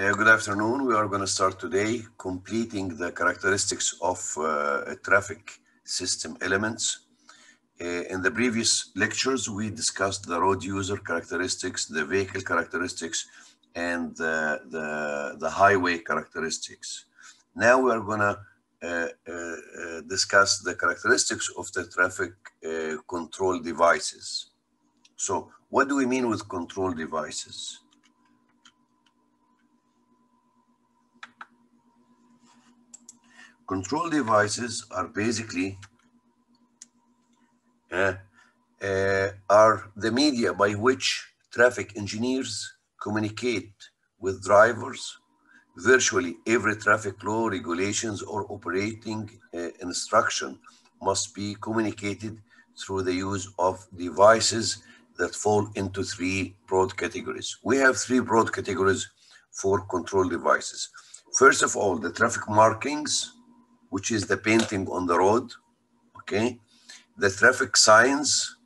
Uh, good afternoon. We are going to start today completing the characteristics of uh, traffic system elements. Uh, in the previous lectures, we discussed the road user characteristics, the vehicle characteristics, and the, the, highway characteristics. Now we are going to uh, uh, discuss the characteristics of the traffic uh, control devices. So what do we mean with control devices? Control devices are basically uh, uh, are the media by which traffic engineers communicate with drivers. Virtually every traffic law, regulations, or operating uh, instruction must be communicated through the use of devices that fall into three broad categories. We have three broad categories for control devices. First of all, the traffic markings, which is the painting on the road, okay? The traffic signs,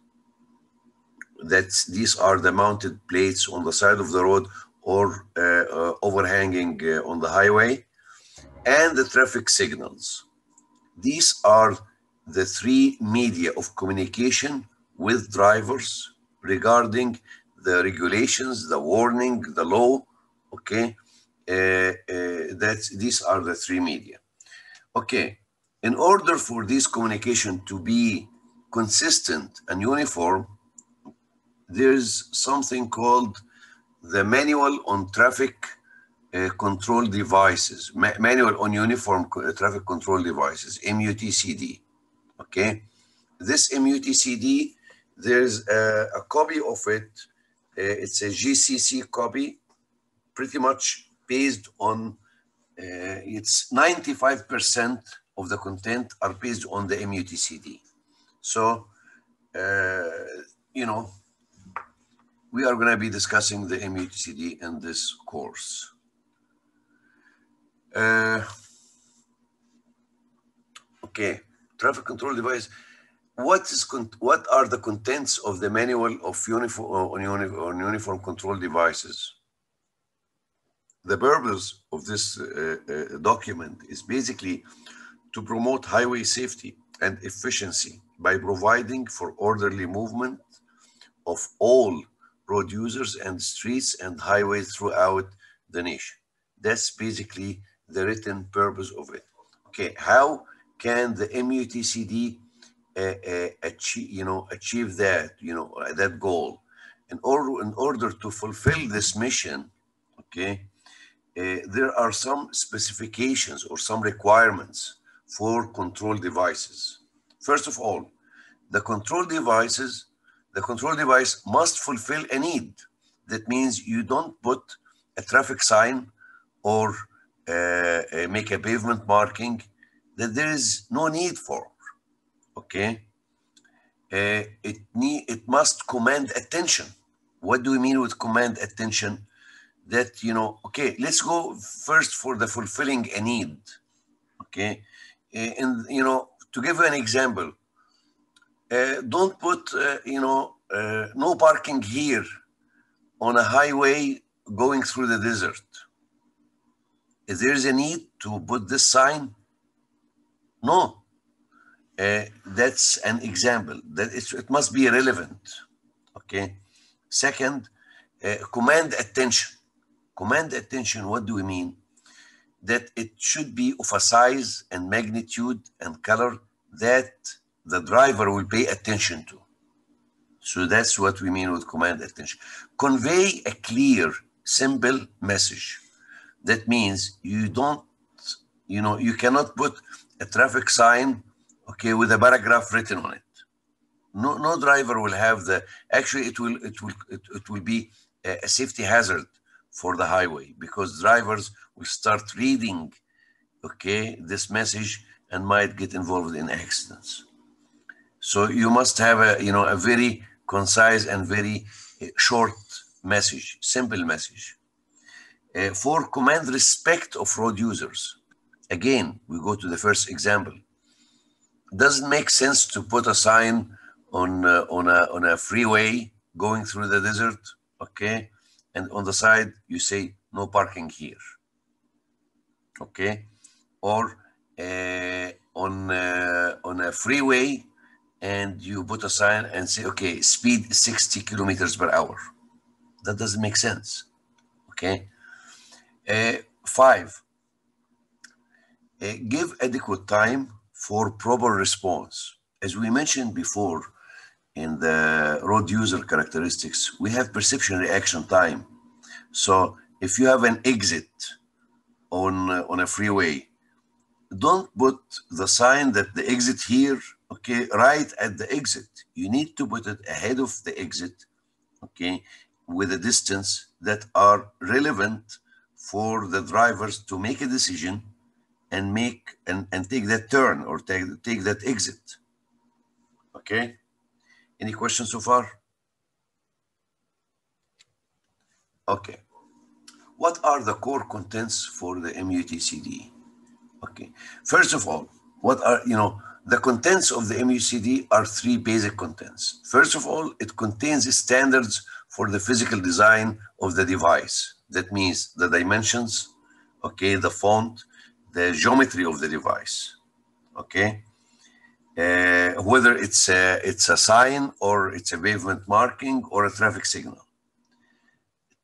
that these are the mounted plates on the side of the road or uh, uh, overhanging uh, on the highway, and the traffic signals. These are the three media of communication with drivers regarding the regulations, the warning, the law, okay? Uh, uh, that's, these are the three media. Okay, in order for this communication to be consistent and uniform, there's something called the Manual on Traffic uh, Control Devices, Ma Manual on Uniform Co Traffic Control Devices, MUTCD, okay? This MUTCD, there's a, a copy of it, uh, it's a GCC copy, pretty much based on uh, it's 95% of the content are based on the MUTCD. So, uh, you know, we are going to be discussing the MUTCD in this course. Uh, okay, traffic control device. What is what are the contents of the manual of uniform, on uniform control devices? The purpose of this uh, uh, document is basically to promote highway safety and efficiency by providing for orderly movement of all road users and streets and highways throughout the nation. That's basically the written purpose of it. Okay, how can the MUTCD uh, uh, achieve, you know, achieve that, you know, that goal? In order, in order to fulfill this mission, okay, uh, there are some specifications or some requirements for control devices. First of all, the control devices, the control device must fulfill a need. That means you don't put a traffic sign or uh, make a pavement marking that there is no need for, okay? Uh, it, need, it must command attention. What do we mean with command attention? That you know okay let's go first for the fulfilling a need okay? And you know to give you an example uh, don't put uh, you know uh, no parking here on a highway going through the desert. If there's a need to put this sign no. That's an example that it must be relevant okay? Second command attention command attention, what do we mean? That it should be of a size and magnitude and color that the driver will pay attention to. So that's what we mean with command attention. Convey a clear, simple message. That means you don't, you know, you cannot put a traffic sign, okay, with a paragraph written on it. No, no driver will have the, actually it will, it will, it, it will be a, a safety hazard for the highway because drivers will start reading okay this message and might get involved in accidents. So you must have a you know a very concise and very uh, short message simple message. Uh, for command respect of road users again we go to the first example. Doesn't make sense to put a sign on uh, on a on a freeway going through the desert okay and on the side you say no parking here. Okay, or uh, on uh, on a freeway, and you put a sign and say, okay, speed 60 kilometers per hour. That doesn't make sense. Okay. Uh, five, uh, give adequate time for proper response. As we mentioned before in the road user characteristics, we have perception reaction time. So if you have an exit on, uh, on a freeway, don't put the sign that the exit here, okay, right at the exit. You need to put it ahead of the exit, okay, with a distance that are relevant for the drivers to make a decision and make and, and take that turn or take, take that exit. Okay. Any questions so far? Okay. What are the core contents for the MUTCD? Okay. First of all, what are, you know, the contents of the MUCD are three basic contents. First of all, it contains standards for the physical design of the device. That means the dimensions, okay, the font, the geometry of the device, okay? Uh, whether it's a, it's a sign or it's a pavement marking or a traffic signal.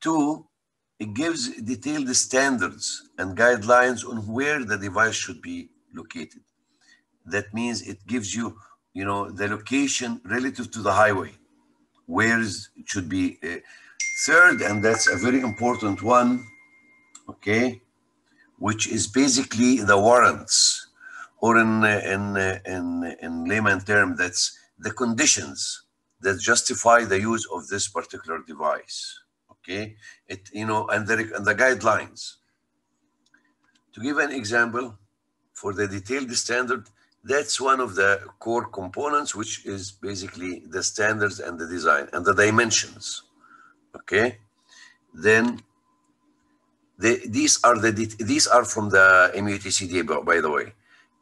Two, it gives detailed standards and guidelines on where the device should be located. That means it gives you, you know, the location relative to the highway, where it should be. Uh, third, and that's a very important one, okay, which is basically the warrants, or in uh, in uh, in uh, in layman term, that's the conditions that justify the use of this particular device. Okay, it you know, and the and the guidelines. To give an example, for the detailed standard, that's one of the core components, which is basically the standards and the design and the dimensions. Okay, then the, these are the these are from the MUTCD, by the way.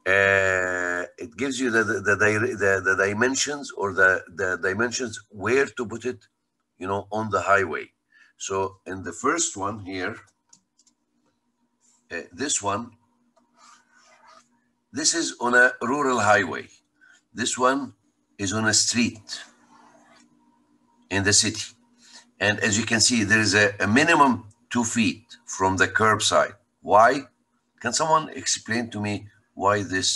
Uh, it gives you the the, the the, the dimensions or the the dimensions where to put it, you know, on the highway. So in the first one here, uh, this one this is on a rural highway. This one is on a street in the city. And as you can see, there is a, a minimum two feet from the curbside. Why? Can someone explain to me why this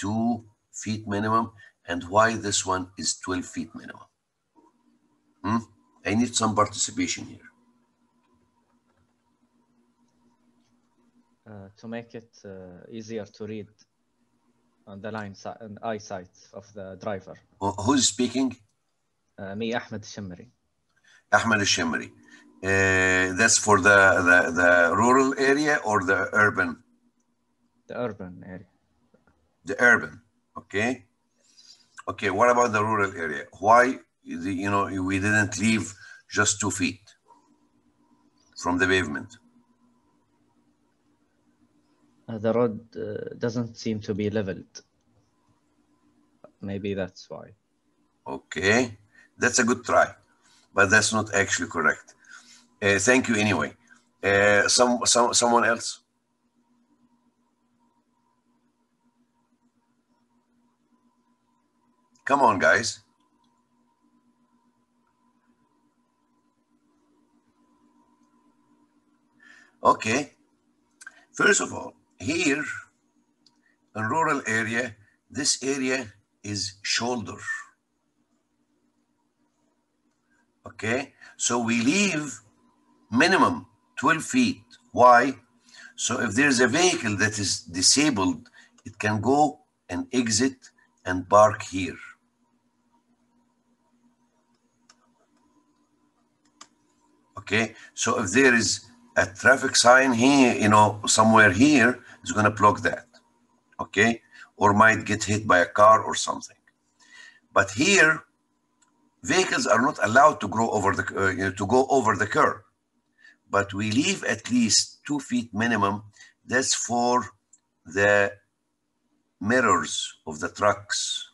two feet minimum and why this one is 12 feet minimum? Hmm? I need some participation here. Uh, to make it uh, easier to read on the line si- and eyesight of the driver. Who- Who's speaking? Uh, me, Ahmed Shemri. Ahmed al-Shemri. Uh, that's for the, the, the rural area or the urban? The urban area. The urban, okay? Okay, what about the rural area? Why, the, you know, we didn't leave just two feet from the pavement? Uh, the road uh, doesn't seem to be leveled. Maybe that's why. Okay, that's a good try, but that's not actually correct. Uh, thank you anyway. Uh, some, some, someone else? Come on, guys. Okay. First of all, here in rural area, this area is shoulder. Okay, so we leave minimum 12 feet. Why? So if there's a vehicle that is disabled, it can go and exit and park here. Okay, so if there is a traffic sign here, you know, somewhere here, it's going to block that. Okay, or might get hit by a car or something. But here, vehicles are not allowed to grow over the uh, you know, to go over the curb. But we leave at least two feet minimum. That's for the mirrors of the trucks.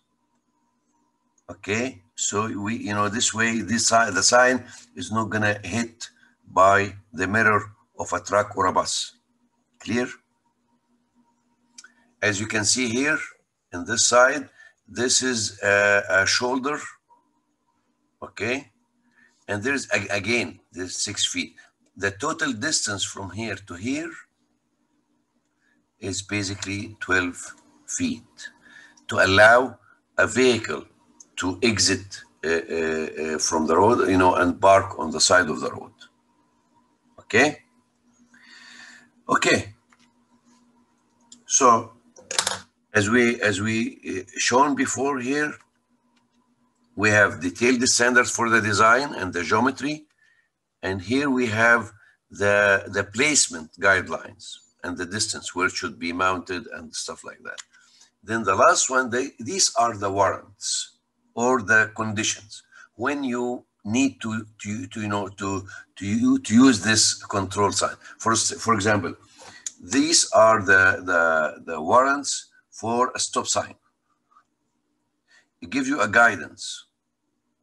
Okay, so we you know this way this sign the sign is not gonna hit by the mirror of a truck or a bus. Clear? As you can see here in this side, this is a, a shoulder, okay? And there's, again, there's six feet. The total distance from here to here is basically 12 feet to allow a vehicle to exit uh, uh, uh, from the road, you know, and park on the side of the road. Okay? Okay. So, as we as we shown before here, we have detailed standards for the design and the geometry, and here we have the the placement guidelines and the distance where it should be mounted and stuff like that. Then the last one, they, these are the warrants or the conditions when you need to, to, to you know to to, to use this control sign. For for example, these are the the, the warrants for a stop sign. It gives you a guidance,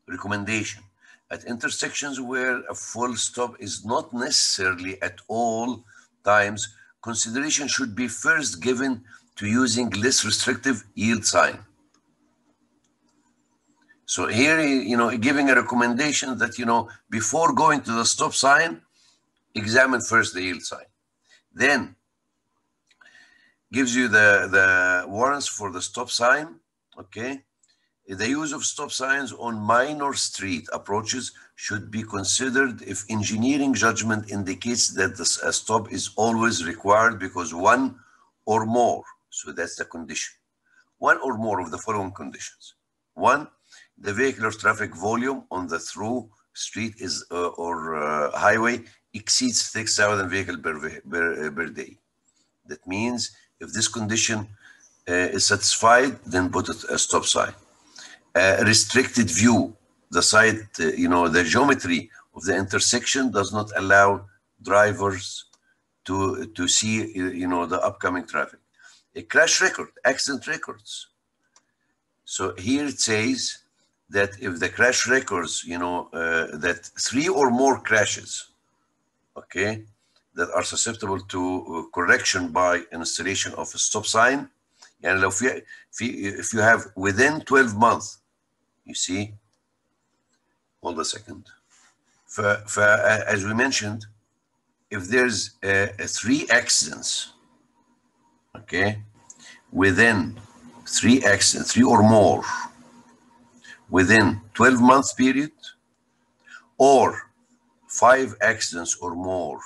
recommendation at intersections where a full stop is not necessarily at all times consideration should be first given to using less restrictive yield sign. So here, you know, giving a recommendation that, you know, before going to the stop sign, examine first the yield sign. Then gives you the, the warrants for the stop sign, okay? The use of stop signs on minor street approaches should be considered if engineering judgment indicates that the stop is always required because one or more, so that's the condition, one or more of the following conditions. One, the vehicular traffic volume on the through street is uh, or uh, highway exceeds 6,000 vehicles per, per, per, day. That means if this condition uh, is satisfied, then put a stop sign. A restricted view, the side, uh, you know, the geometry of the intersection does not allow drivers to, to see, you know, the upcoming traffic. A crash record, accident records. So here it says that if the crash records, you know, uh, that three or more crashes, okay, that are susceptible to uh, correction by installation of a stop sign, and if you, if you, have within 12 months, you see, hold a second. For, for, as we mentioned, if there's uh, three accidents, okay, within three accidents, three or more, within 12 month period or five accidents or more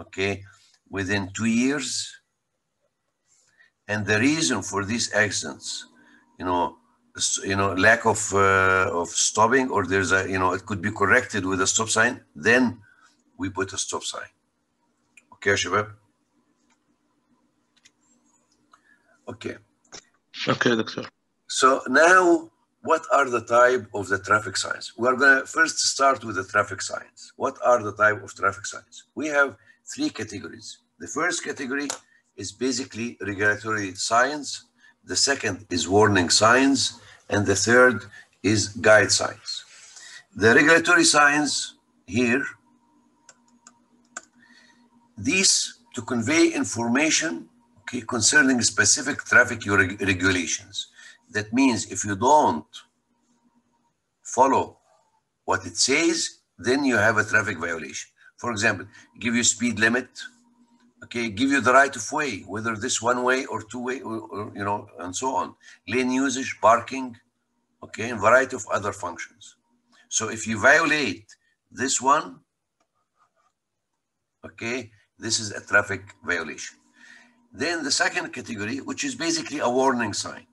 okay within two years. And the reason for these accidents you know you know lack of uh, of stopping or there's a you know it could be corrected with a stop sign then we put a stop sign. Okay shabab? Okay. Okay doctor. So now what are the type of the traffic signs? We're going to first start with the traffic signs. What are the type of traffic signs? We have three categories. The first category is basically regulatory signs. The second is warning signs. And the third is guide signs. The regulatory signs here, these to convey information okay, concerning specific traffic regulations. That means if you don't follow what it says, then you have a traffic violation. For example, give you speed limit, okay, give you the right of way, whether this one way or two way, or, or, you know, and so on. Lane usage, parking, okay, and variety of other functions. So if you violate this one, okay, this is a traffic violation. Then the second category, which is basically a warning sign.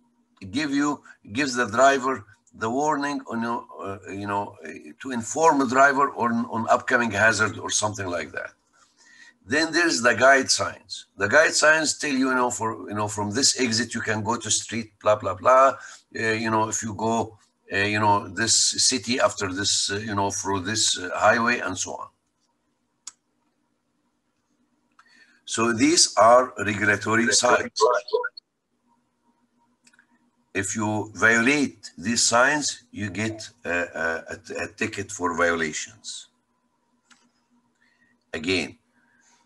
Give you, gives the driver the warning on, uh, you know, to inform the driver on, on upcoming hazard or something like that. Then there's the guide signs. The guide signs tell you, you know, for, you know, from this exit, you can go to street, blah, blah, blah. Uh, you know, if you go, uh, you know, this city after this, uh, you know, through this uh, highway and so on. So these are regulatory signs if you violate these signs, you get a, a, a, ticket for violations. Again,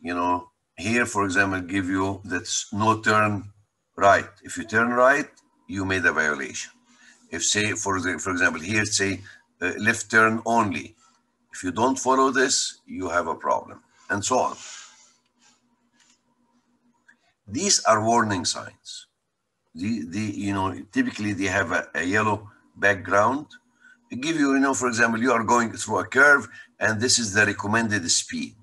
you know, here, for example, give you that's no turn right. If you turn right, you made a violation. If say, for the, for example, here say uh, left turn only. If you don't follow this, you have a problem, and so on. These are warning signs. The, the you know, typically they have a, a yellow background. They give you, you know, for example, you are going through a curve, and this is the recommended speed.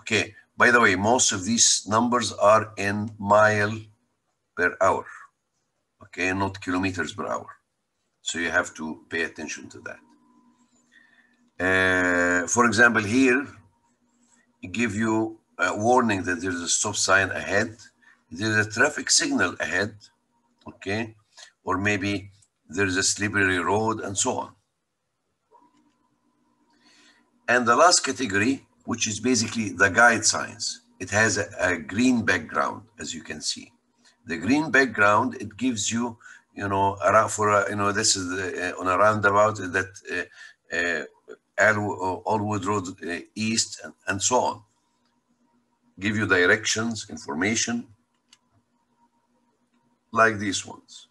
Okay, by the way, most of these numbers are in mile per hour, okay, not kilometers per hour. So you have to pay attention to that. Uh, for example, here, give you a warning that there's a stop sign ahead. There's a traffic signal ahead, okay? Or maybe there's a slippery road and so on. And the last category, which is basically the guide signs. It has a, a green background, as you can see. The green background, it gives you, you know, around for, a, you know, this is the, uh, on a roundabout that uh, uh, Allwood Road uh, East and, and so on. Give you directions, information, like these ones.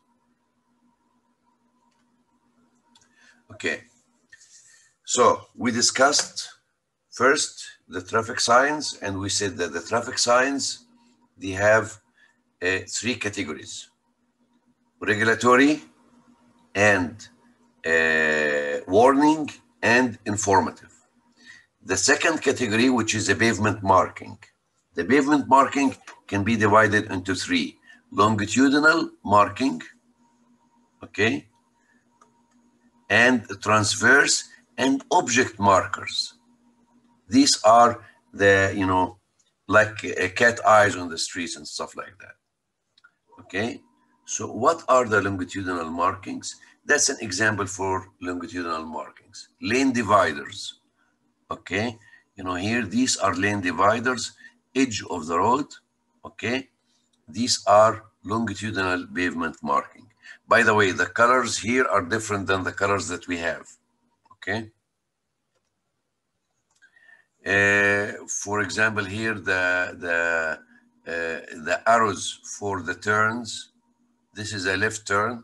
Okay. So we discussed first the traffic signs, and we said that the traffic signs, they have uh, three categories. Regulatory and uh, warning and informative. The second category, which is the pavement marking. The pavement marking can be divided into three. Longitudinal marking, okay, and transverse and object markers. These are the, you know, like a cat eyes on the streets and stuff like that. Okay, so what are the longitudinal markings? That's an example for longitudinal markings. Lane dividers, okay? You know, here, these are lane dividers, edge of the road, okay? These are longitudinal pavement marking. By the way, the colors here are different than the colors that we have, okay? Uh, for example, here, the, the, uh, the arrows for the turns, this is a left turn,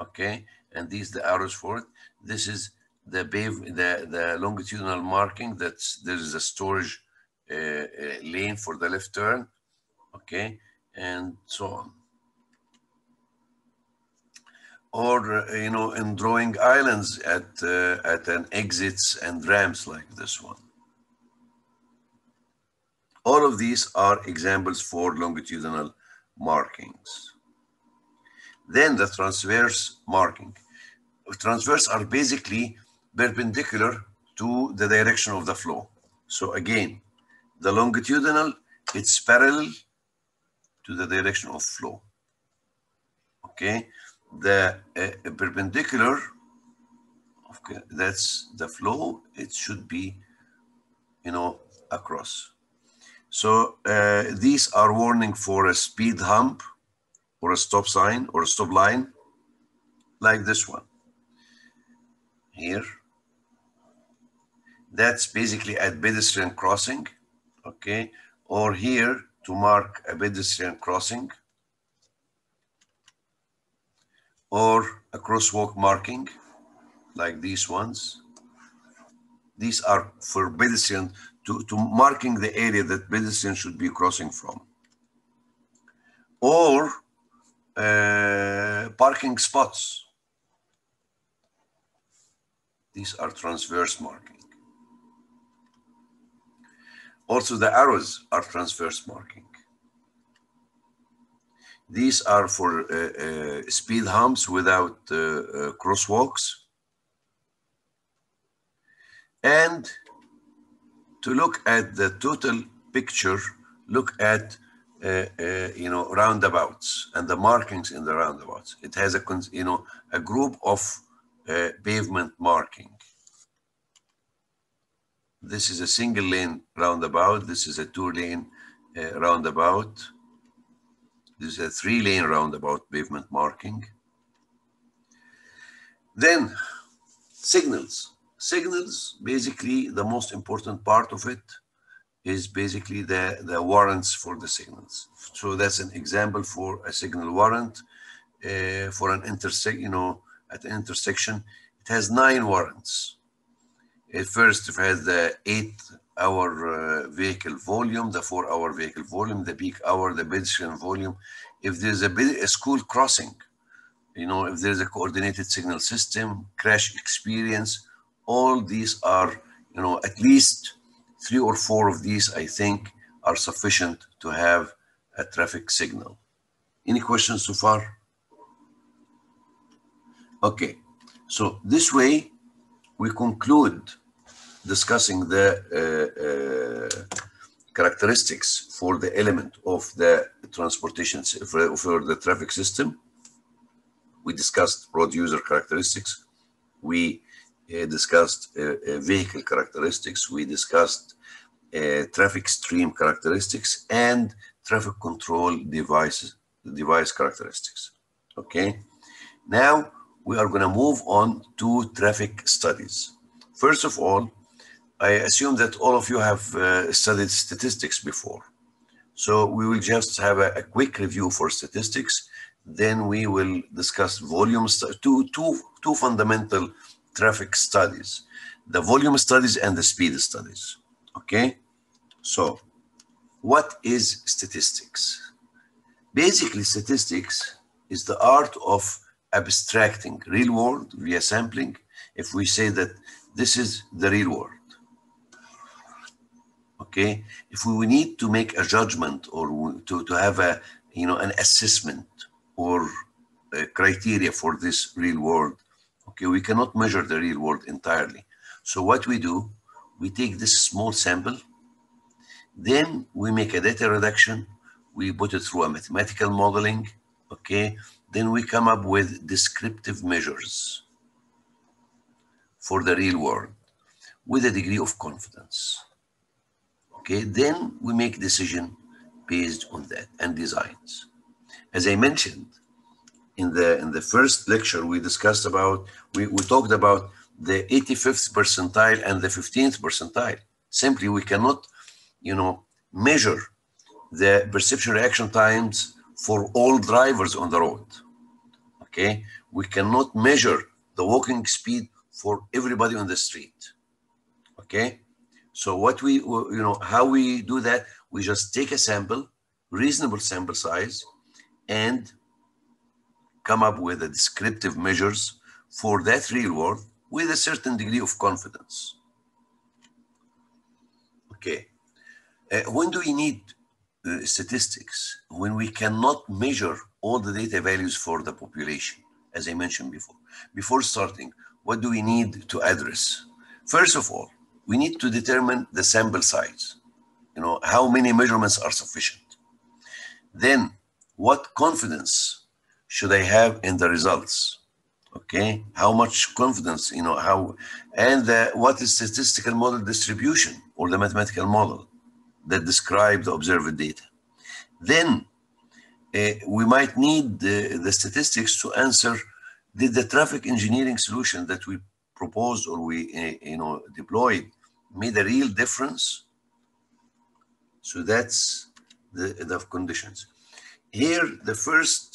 okay? and these the arrows for it. This is the the, the longitudinal marking that's there is a storage uh, uh, lane for the left turn, okay, and so on. Or uh, you know, in drawing islands at uh, at an exits and ramps like this one. All of these are examples for longitudinal markings. Then the transverse marking. Transverse are basically perpendicular to the direction of the flow. So again, the longitudinal, it's parallel to the direction of flow. Okay, the uh, perpendicular, okay, that's the flow, it should be, you know, across. So uh, these are warning for a speed hump or a stop sign or a stop line like this one here. That's basically at pedestrian crossing, okay? Or here to mark a pedestrian crossing or a crosswalk marking like these ones. These are for pedestrian to, to marking the area that pedestrian should be crossing from. Or uh, parking spots. These are transverse marking. Also, the arrows are transverse marking. These are for uh, uh, speed humps without uh, uh crosswalks. And to look at the total picture, look at uh, uh, you know, roundabouts and the markings in the roundabouts. It has a, you know, a group of pavement marking. This is a single lane roundabout. This is a two lane roundabout. This is a three lane roundabout pavement marking. Then signals. Signals, basically the most important part of it is basically the, the warrants for the signals. So that's an example for a signal warrant uh, for an intersect, you know, at an intersection. It has nine warrants. At first, it has the eight hour uh, vehicle volume, the four hour vehicle volume, the peak hour, the pedestrian volume. If there's a, a school crossing, you know, if there's a coordinated signal system, crash experience, all these are, you know, at least three or four of these, I think, are sufficient to have a traffic signal. Any questions so far? Okay, so this way we conclude discussing the uh, uh, characteristics for the element of the transportation for, for the traffic system. We discussed road user characteristics. We uh, discussed uh, uh, vehicle characteristics. We discussed uh, traffic stream characteristics and traffic control devices, device characteristics. Okay. Now we are going to move on to traffic studies. First of all, I assume that all of you have uh, studied statistics before. So we will just have a, a, quick review for statistics. Then we will discuss volume, two, two, two fundamental traffic studies, the volume studies and the speed studies. Okay, so what is statistics? Basically, statistics is the art of abstracting real world via sampling. If we say that this is the real world, okay? If we need to make a judgment or to, to have a you know an assessment or criteria for this real world okay we cannot measure the real world entirely. So what we do we take this small sample then we make a data reduction we put it through a mathematical modeling okay? Then we come up with descriptive measures for the real world with a degree of confidence okay then we make decision based on that and designs. As i mentioned in the in the first lecture we discussed about we, we talked about the 85th percentile and the 15th percentile. Simply we cannot you know measure the perception reaction times for all drivers on the road. Okay? We cannot measure the walking speed for everybody on the street. Okay so what we, you know, how we do that, we just take a sample, reasonable sample size, and come up with the descriptive measures for that real world with a certain degree of confidence. Okay. Uh, when do we need uh, statistics? When we cannot measure all the data values for the population, as I mentioned before. Before starting, what do we need to address? First of all, we need to determine the sample size. You know, how many measurements are sufficient. Then, what confidence should I have in the results? Okay, how much confidence, you know, how, and uh, what is statistical model distribution or the mathematical model that describe the observed data. Then uh, we might need the, the statistics to answer, did the traffic engineering solution that we proposed or we, uh, you know, deployed made a real difference. So that's the, the conditions. Here, the first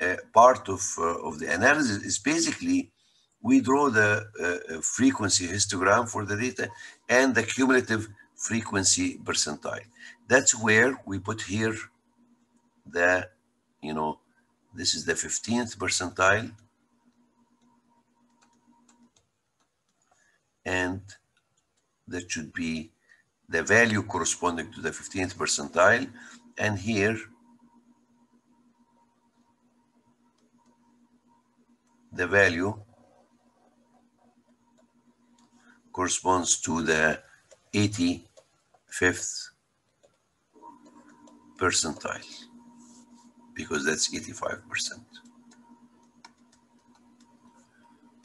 uh, part of, uh, of the analysis is basically we draw the uh, frequency histogram for the data and the cumulative frequency percentile. That's where we put here the, you know, this is the 15th percentile and that should be the value corresponding to the 15th percentile. And here, the value corresponds to the 85th percentile because that's 85%.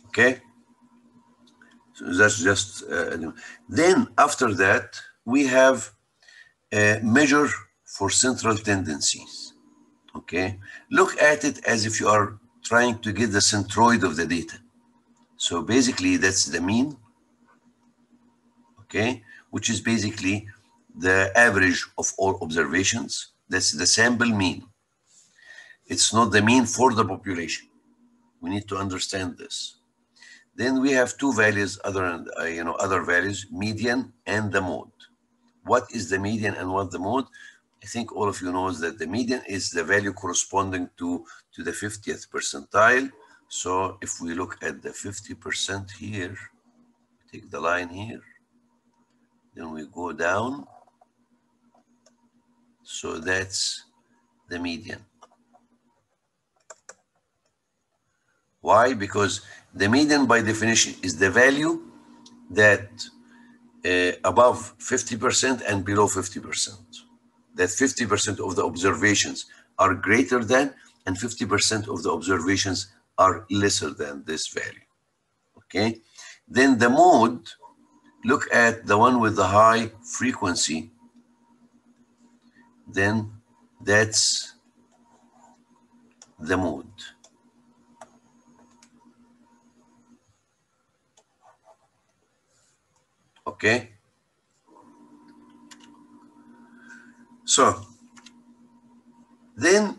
Okay? So that's just, uh, then after that, we have a measure for central tendencies. Okay, look at it as if you are trying to get the centroid of the data. So basically, that's the mean. Okay, which is basically the average of all observations. That's the sample mean. It's not the mean for the population. We need to understand this. Then we have two values, other uh, you know other values, median and the mode. What is the median and what the mode? I think all of you knows that the median is the value corresponding to to the 50th percentile. So if we look at the 50% here, take the line here, then we go down. So that's the median. Why? Because the median by definition is the value that uh, above 50% and below 50%. That 50% of the observations are greater than and 50% of the observations are lesser than this value. Okay? Then the mode, look at the one with the high frequency. Then that's the mode. Okay? So, then,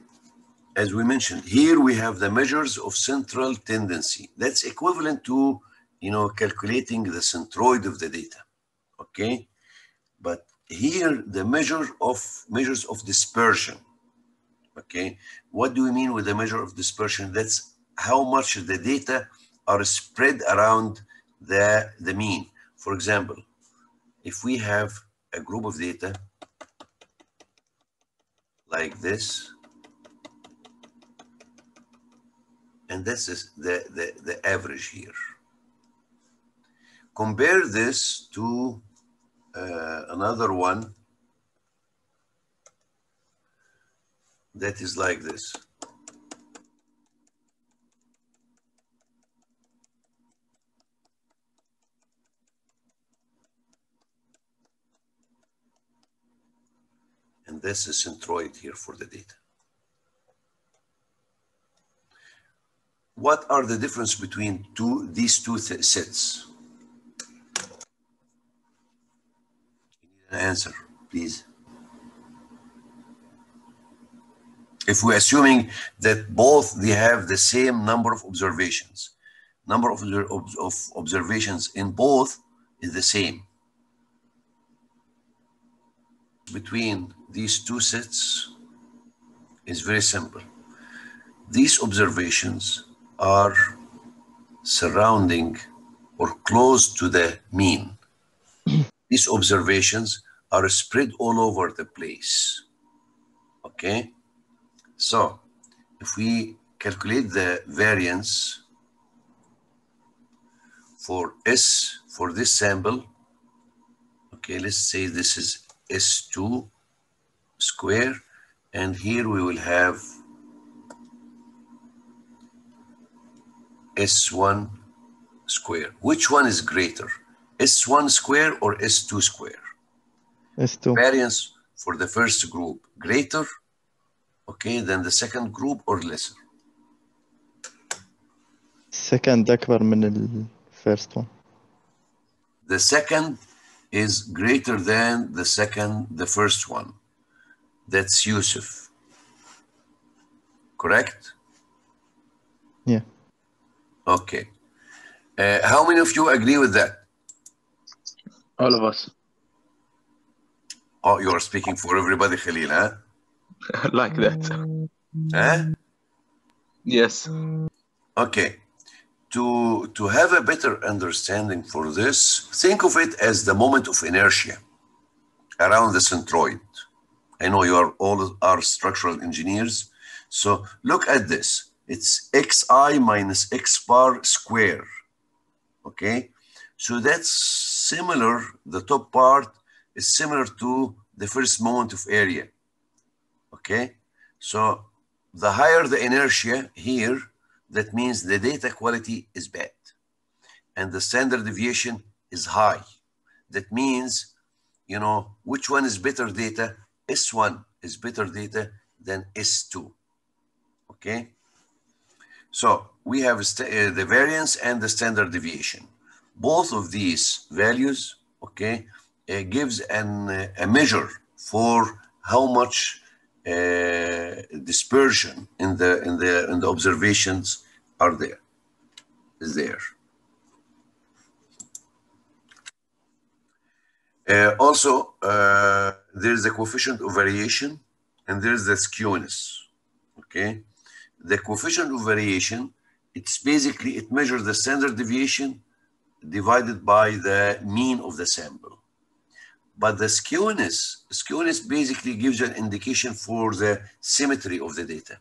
as we mentioned, here we have the measures of central tendency. That's equivalent to, you know, calculating the centroid of the data. Okay? But here, the measure of measures of dispersion. Okay? What do we mean with the measure of dispersion? That's how much the data are spread around the, the mean. For example, if we have a group of data like this, and this is the, the, the average here. Compare this to uh, another one that is like this. And this is centroid here for the data. What are the difference between two, these two th sets? An answer, please. If we're assuming that both they have the same number of observations, number of, of observations in both is the same. Between these two sets is very simple. These observations are surrounding or close to the mean. These observations are spread all over the place. Okay? So, if we calculate the variance for S for this sample, okay, let's say this is S2 square, and here we will have S1 square. Which one is greater, S1 square or S2 square? S2. Variance for the first group greater, okay, than the second group or lesser? second أكبر من ال first one. The second is greater than the second, the first one. That's Yusuf. Correct? Yeah. Okay. Uh, how many of you agree with that? All of us. Oh, you're speaking for everybody, Khalil, huh? like that. Huh? Yes. Okay. To, to have a better understanding for this, think of it as the moment of inertia around the centroid. I know you are all are structural engineers. So look at this. It's xi minus x bar square. Okay. So that's similar. The top part is similar to the first moment of area. Okay. So the higher the inertia here, that means the data quality is bad and the standard deviation is high. That means, you know, which one is better data? S1 is better data than S2. Okay. So we have uh, the variance and the standard deviation. Both of these values, okay, uh, gives an, uh, a measure for how much uh, dispersion in the in the in the observations are there is there. Uh, also, uh, there is a coefficient of variation and there is the skewness. Okay, the coefficient of variation it's basically it measures the standard deviation divided by the mean of the sample. But the skewness, skewness basically gives you an indication for the symmetry of the data.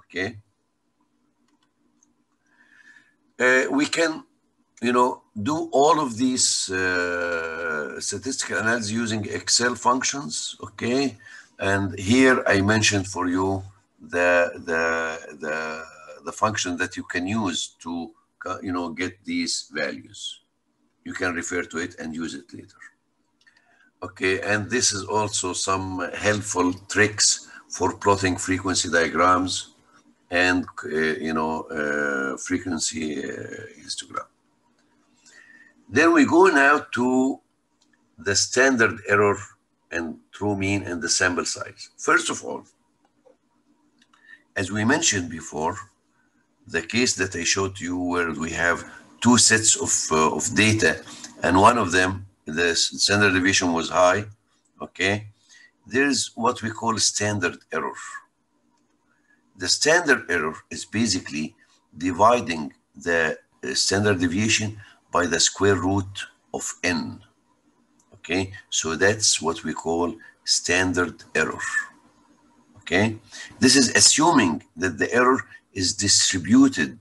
Okay. Uh, we can, you know, do all of these uh, statistical analysis using Excel functions. Okay. And here I mentioned for you the the the the function that you can use to you know get these values. You can refer to it and use it later. Okay, and this is also some helpful tricks for plotting frequency diagrams and uh, you know uh, frequency uh, histogram. Then we go now to the standard error and true mean and the sample size. First of all, as we mentioned before, the case that I showed you where we have two sets of, uh, of data and one of them, the standard deviation was high, okay? There's what we call standard error. The standard error is basically dividing the uh, standard deviation by the square root of n, okay? So that's what we call standard error, okay? This is assuming that the error is distributed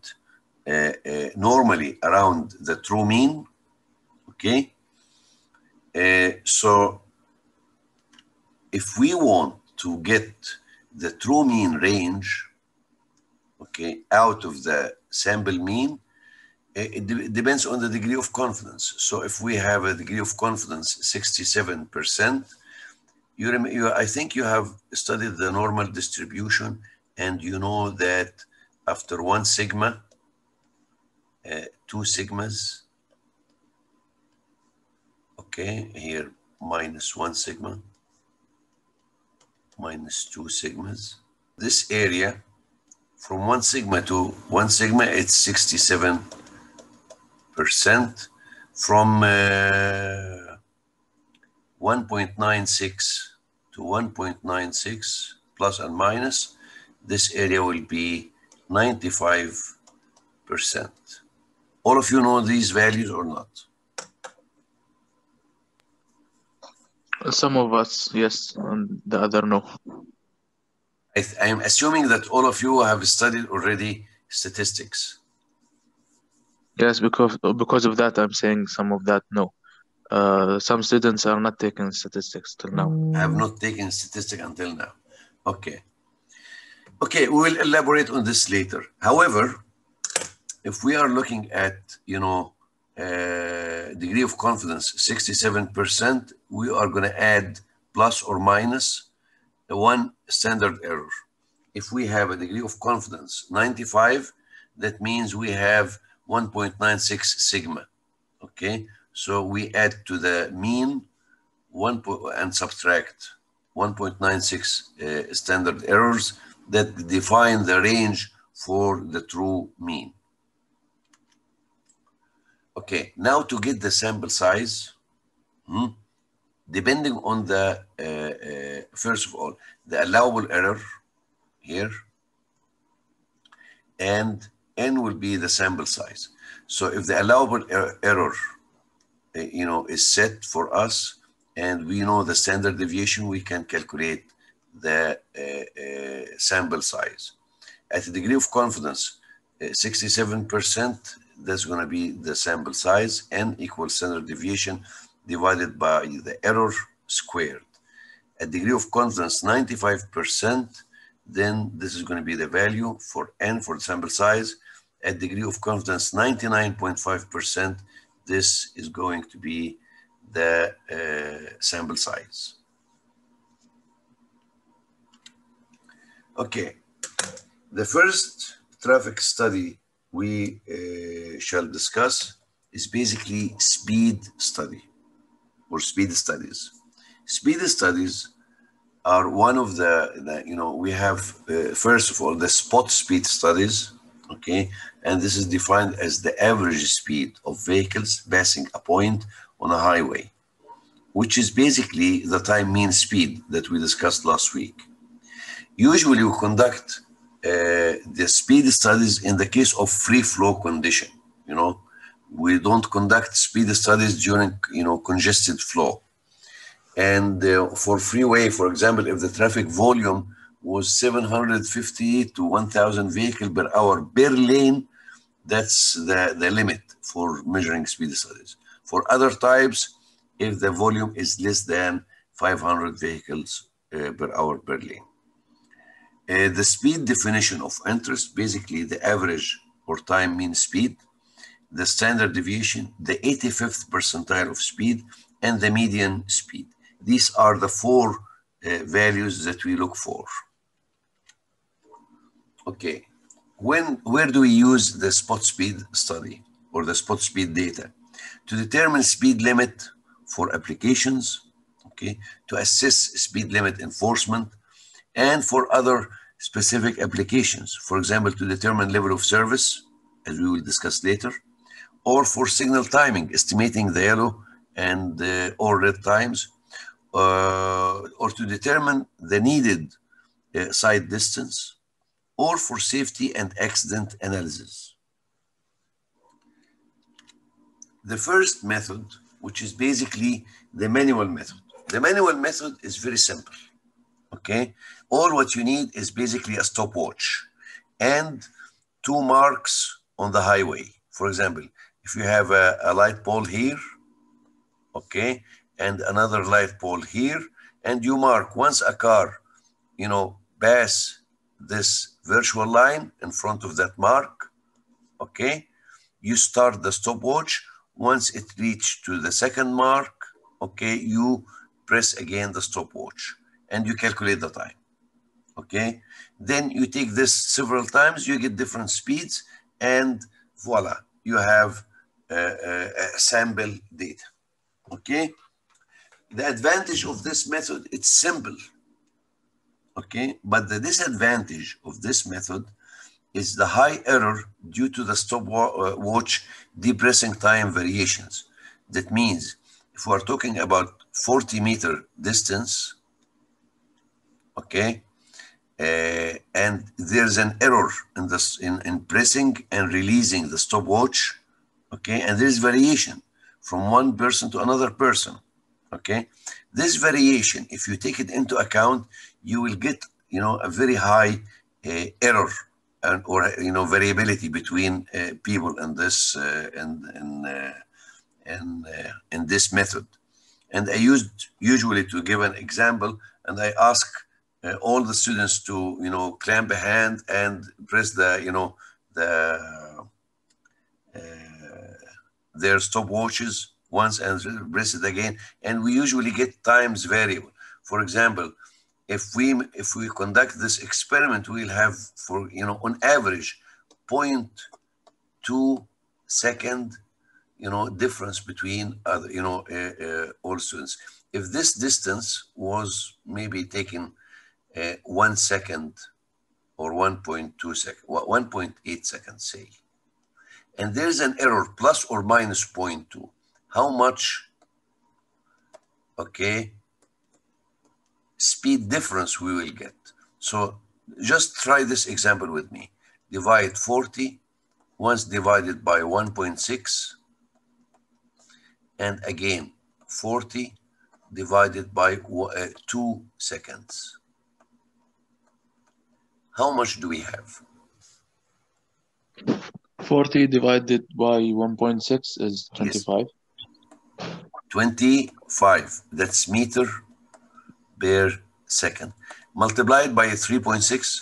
uh, uh, normally around the true mean, okay? Uh, so if we want to get the true mean range, okay, out of the sample mean, it, de depends on the degree of confidence. So if we have a degree of confidence 67%, you, you I think you have studied the normal distribution and you know that after one sigma, uh, two sigmas, okay, here minus one sigma, minus two sigmas. This area, from one sigma to one sigma, it's 67%. Percent from uh, 1.96 to 1.96 plus and minus, this area will be 95%. All of you know these values or not? Some of us, yes, and the other no. I, I am assuming that all of you have studied already statistics. Yes, because because of that, I'm saying some of that no. Uh, some students are not taking statistics till now. I have not taken statistics until now. Okay. Okay, we will elaborate on this later. However, if we are looking at, you know, uh, degree of confidence 67%, we are going to add plus or minus the one standard error. If we have a degree of confidence 95, that means we have 1.96 sigma. Okay, so we add to the mean one and subtract 1.96 uh, standard errors that define the range for the true mean. Okay, now to get the sample size, hmm, depending on the, uh, uh, first of all, the allowable error here, and n will be the sample size. So if the allowable er error, uh, you know, is set for us, and we know the standard deviation, we can calculate the uh, sample size. At a degree of confidence, 67%, that's going to be the sample size, n equals standard deviation divided by the error squared. At degree of confidence 95%, then this is going to be the value for n for the sample size. At degree of confidence 99.5%, this is going to be the uh, sample size. Okay, the first traffic study we uh, shall discuss is basically speed study. or speed studies. Speed studies are one of the, the you know, we have, uh, first of all, the spot speed studies, okay? And this is defined as the average speed of vehicles passing a point on a highway, which is basically the time mean speed that we discussed last week. Usually we conduct uh, the speed studies in the case of free flow condition, you know, we don't conduct speed studies during, you know, congested flow. And uh, for freeway, for example, if the traffic volume was 750 to 1,000 vehicle per hour per lane, that's the, the limit for measuring speed studies. For other types, if the volume is less than 500 vehicles uh, per hour per lane. Uh, the speed definition of interest, basically the average or time mean speed, the standard deviation, the 85th percentile of speed, and the median speed. These are the four uh, values that we look for. Okay, when, where do we use the spot speed study or the spot speed data? To determine speed limit for applications, okay, to assess speed limit enforcement, and for other specific applications. For example, to determine level of service, as we will discuss later, or for signal timing, estimating the yellow and uh, or red times, uh, or to determine the needed uh, sight distance, or for safety and accident analysis. The first method, which is basically the manual method. The manual method is very simple, okay? All what you need is basically a stopwatch and two marks on the highway. For example, if you have a, a light pole here, okay, and another light pole here, and you mark once a car, you know, pass this virtual line in front of that mark, okay, you start the stopwatch. Once it reach to the second mark, okay, you press again the stopwatch and you calculate the time, okay? Then you take this several times, you get different speeds and voila, you have uh, uh, sample data. Okay. The advantage of this method, it's simple. Okay. But the disadvantage of this method is the high error due to the stopwatch depressing time variations. That means if we're talking about 40 meter distance, okay, uh, and there's an error in this in, in pressing and releasing the stopwatch, okay and there's variation from one person to another person okay this variation if you take it into account you will get you know a very high uh, error and or you know variability between uh, people in this uh, in in uh, in, uh, in this method and i used usually to give an example and i ask uh, all the students to you know clamp a hand and press the you know the their stopwatches once and press it again. And we usually get times variable. For example, if we if we conduct this experiment, we'll have for you know on average 0.2 second you know difference between other you know uh, uh, all students. If this distance was maybe taken uh, one second or 1.2 second, 1.8 seconds, say and there's an error plus or minus 0.2 how much okay speed difference we will get so just try this example with me divide 40 once divided by 1.6 and again 40 divided by uh, 2 seconds how much do we have 40 divided by 1.6 is 25. Yes. 25. That's meter per second. Multiplied by 3.6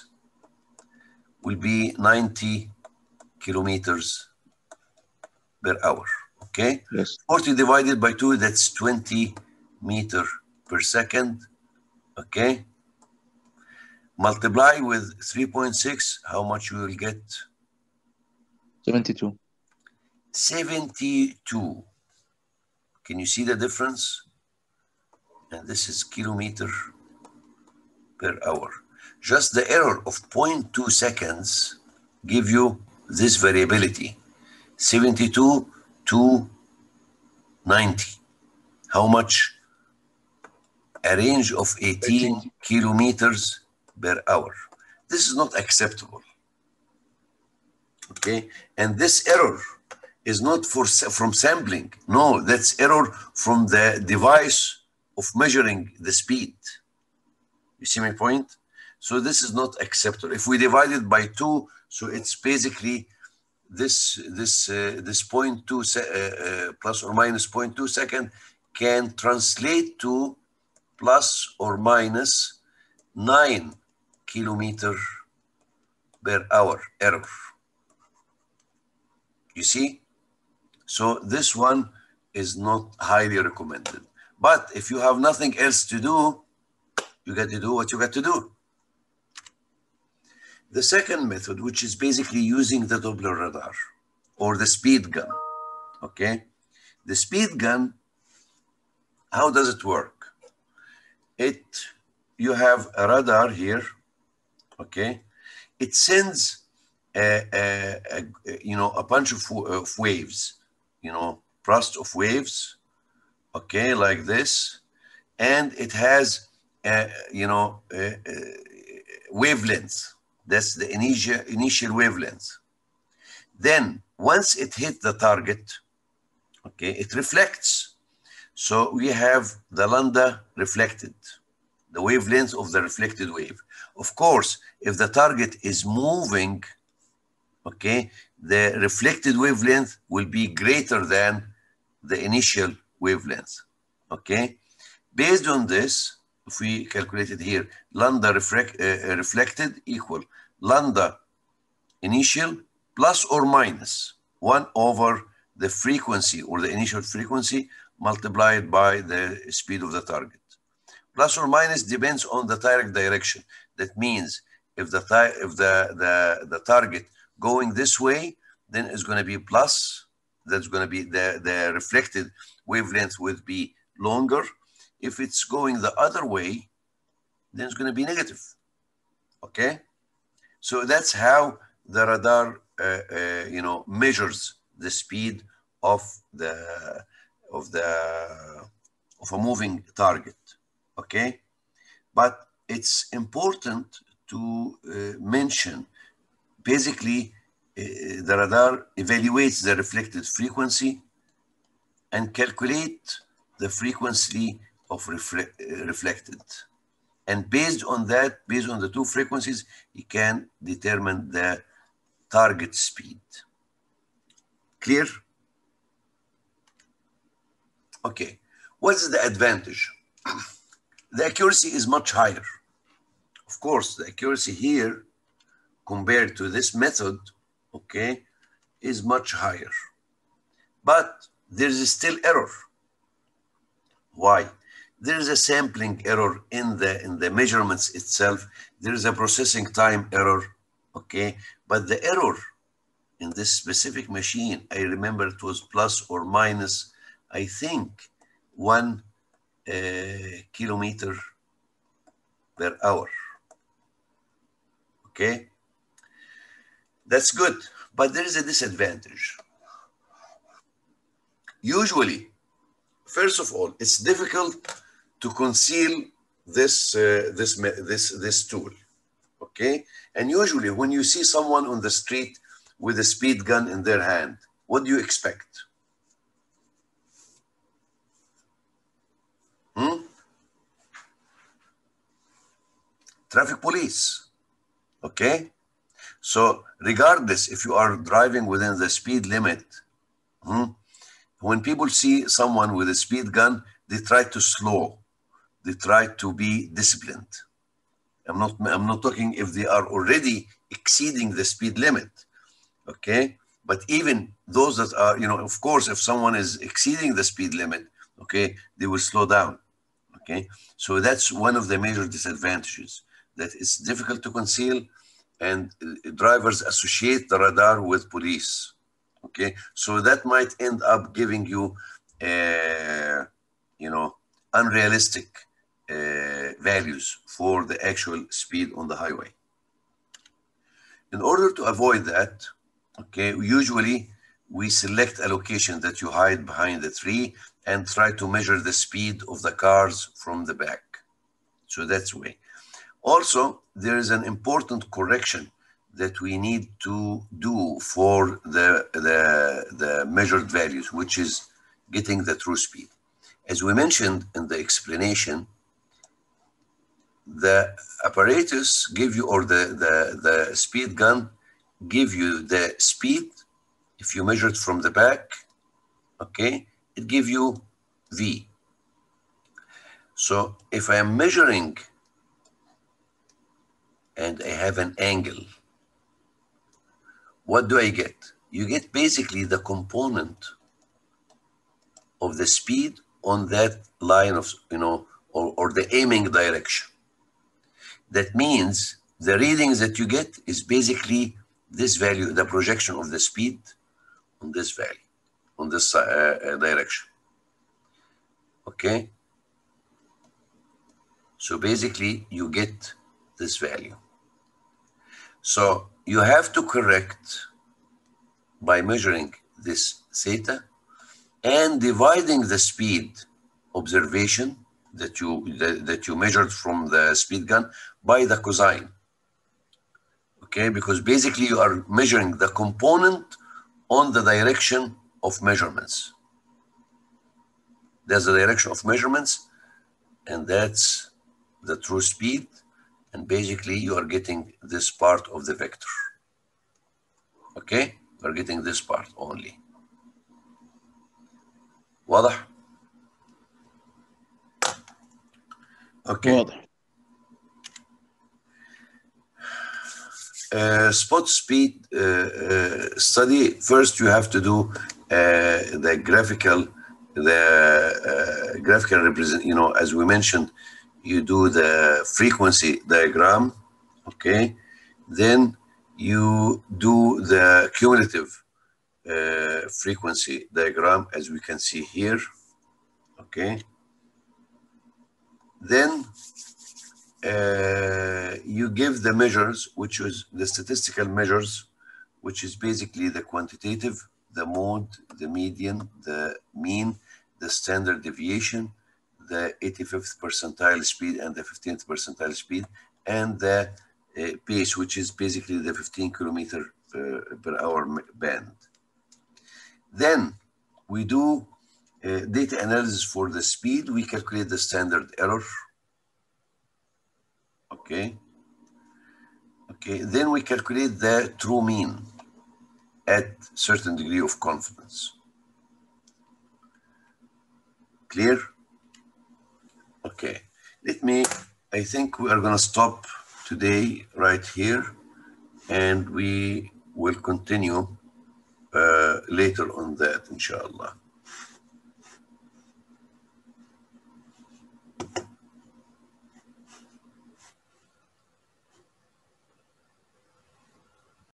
will be 90 kilometers per hour. Okay? Yes. 40 divided by 2, that's 20 meter per second. Okay? Multiply with 3.6, how much you will get? 72. 72. Can you see the difference? And this is kilometer per hour. Just the error of 0.2 seconds give you this variability, 72 to 90. How much? A range of 18 kilometers per hour. This is not acceptable. Okay, and this error is not for from sampling. No, that's error from the device of measuring the speed. You see my point? So this is not acceptable. If we divide it by two, so it's basically this this uh, this point two uh, uh, plus or minus 0.2 second can translate to plus or minus nine kilometer per hour error. You see? So this one is not highly recommended. But if you have nothing else to do, you got to do what you got to do. The second method, which is basically using the Doppler radar or the speed gun, okay? The speed gun, how does it work? It, you have a radar here, okay? It sends, a, a, a, you know, a bunch of, of uh, waves, you know, burst of waves, okay, like this, and it has, a, you know, uh, uh, a, wavelength. That's the initial initial wavelength. Then once it hit the target, okay, it reflects. So we have the lambda reflected, the wavelength of the reflected wave. Of course, if the target is moving, okay, the reflected wavelength will be greater than the initial wavelength, okay? Based on this, if we calculate it here, lambda reflect, uh, reflected equal lambda initial plus or minus 1 over the frequency or the initial frequency multiplied by the speed of the target. Plus or minus depends on the target direction. That means if the if the, the, the target going this way, then it's going to be plus. That's going to be the, the reflected wavelength would be longer. If it's going the other way, then it's going to be negative. Okay? So that's how the radar, uh, uh, you know, measures the speed of the of the of a moving target. Okay, but it's important to uh, mention basically uh, the radar evaluates the reflected frequency and calculate the frequency of refle reflected. And based on that based on the two frequencies you can determine the target speed. Clear? Okay. What is the advantage? The accuracy is much higher. Of course the accuracy here compared to this method okay is much higher. But there is still error. Why? There is a sampling error in the in the measurements itself. There is a processing time error okay? But the error in this specific machine i remember it was plus or minus i think one uh, kilometer per hour okay? That's good but there is a disadvantage usually first of all it's difficult to conceal this uh, this this this tool okay? And usually when you see someone on the street with a speed gun in their hand what do you expect? Hmm? traffic police okay? So regardless if you are driving within the speed limit hmm, when people see someone with a speed gun they try to slow they try to be disciplined. I'm not, I'm not talking if they are already exceeding the speed limit, okay? But even those that are, you know, of course, if someone is exceeding the speed limit, okay, they will slow down, okay? So that's one of the major disadvantages, that it's difficult to conceal and drivers associate the radar with police, okay? So that might end up giving you, uh, you know, unrealistic uh, values for the actual speed on the highway. In order to avoid that, okay, usually we select a location that you hide behind the tree and try to measure the speed of the cars from the back. So that's way. Also, there is an important correction that we need to do for the, the, the measured values, which is getting the true speed. As we mentioned in the explanation, the apparatus give you, or the, the, the speed gun give you the speed if you measure it from the back, okay, it give you V. So if I am measuring and I have an angle, what do I get? You get basically the component of the speed on that line of, you know, or, or the aiming direction. That means the readings that you get is basically this value, the projection of the speed on this value, on this uh, uh, direction. Okay? So basically, you get this value. So you have to correct by measuring this theta and dividing the speed observation that you that, that you measured from the speed gun by the cosine. Okay because basically you are measuring the component on the direction of measurements. There's a direction of measurements and that's the true speed and basically you are getting this part of the vector okay we're getting this part only واضح okay واضح uh, spot speed uh, uh, study first you have to do uh, the graphical the uh, graphical represent you know as we mentioned you do the frequency diagram okay? Then you do the cumulative uh, frequency diagram as we can see here okay? Then uh, you give the measures which is the statistical measures which is basically the quantitative the mode the median the mean the standard deviation the 85th percentile speed and the 15th percentile speed and the uh, pace which is basically the 15 kilometer uh, per hour band then we do uh, data analysis for the speed. We calculate the standard error. Okay. Okay. Then we calculate the true mean at certain degree of confidence. Clear? Okay. Let me, I think we are going to stop today right here and we will continue uh, later on that, inshallah.